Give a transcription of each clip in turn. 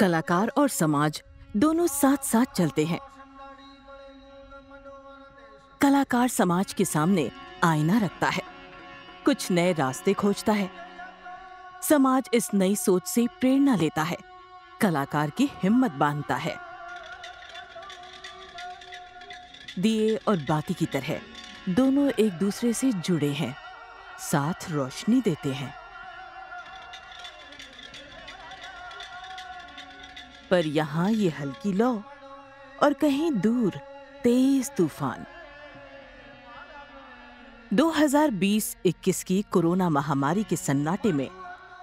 कलाकार और समाज दोनों साथ साथ चलते हैं। कलाकार समाज के सामने आईना रखता है। कुछ नए रास्ते खोजता है। समाज इस नई सोच से प्रेरणा लेता है। कलाकार की हिम्मत बांधता है। दिए और बाती की तरह दोनों एक दूसरे से जुड़े हैं। साथ रोशनी देते हैं। पर यहाँ ये हल्की लौ और कहीं दूर तेज तूफ़ान। 2020-21 की कोरोना महामारी के सन्नाटे में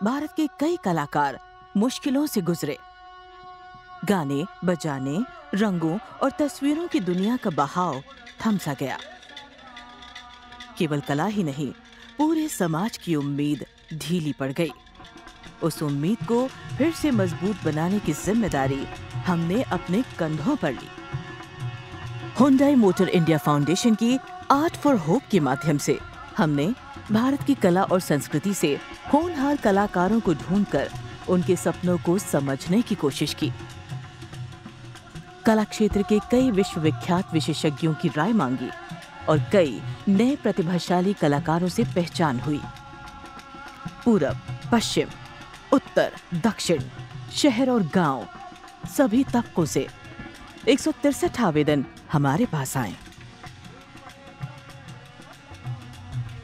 भारत के कई कलाकार मुश्किलों से गुजरे। गाने, बजाने, रंगों और तस्वीरों की दुनिया का बहाव थम सा गया। केवल कला ही नहीं, पूरे समाज की उम्मीद ढीली पड़ गई। उस उम्मीद को फिर से मज़बूत बनाने की ज़िम्मेदारी हमने अपने कंधों पर ली। हुंडई मोटर इंडिया फाउंडेशन की आर्ट फॉर होप के माध्यम से हमने भारत की कला और संस्कृति से होनहार कलाकारों को ढूंढकर उनके सपनों को समझने की कोशिश की। कला क्षेत्र के कई विश्वविख्यात विशेषज्ञों की राय मांगी और कई नए प्रतिभाशाली कलाकारों से पहचान हुई। पूरब, पश्चिम उत्तर, दक्षिण, शहर और गाँव, सभी तबकों से। एक आवेदन हमारे पास आए।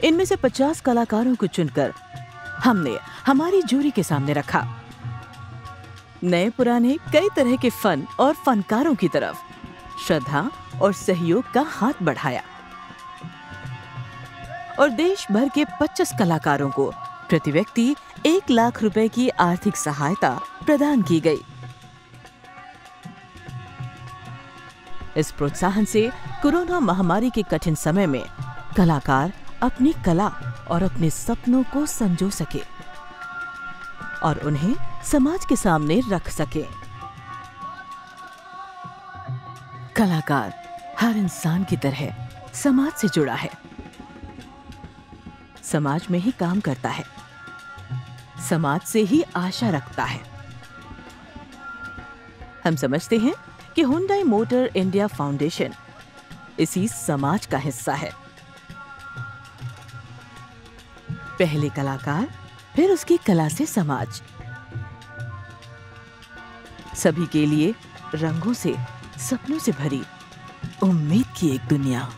इनमें से 50 कलाकारों को चुनकर हमने हमारी जूरी के सामने रखा। नए पुराने कई तरह के फन और फनकारों की तरफ़ श्रद्धा और सहयोग का हाथ बढ़ाया। और देश भर के 25 कलाकारों को प्रति व्यक्ति एक लाख रुपए की आर्थिक सहायता प्रदान की गई। इस प्रोत्साहन से कोरोना महामारी के कठिन समय में कलाकार अपनी कला और अपने सपनों को संजो सके और उन्हें समाज के सामने रख सके। कलाकार हर इंसान की तरह समाज से जुड़ा है। समाज में ही काम करता है। समाज से ही आशा रखता है। हम समझते हैं कि हुंडई मोटर इंडिया फाउंडेशन इसी समाज का हिस्सा है। पहले कलाकार, फिर उसकी कला से समाज। सभी के लिए रंगों से, सपनों से भरी उम्मीद की एक दुनिया।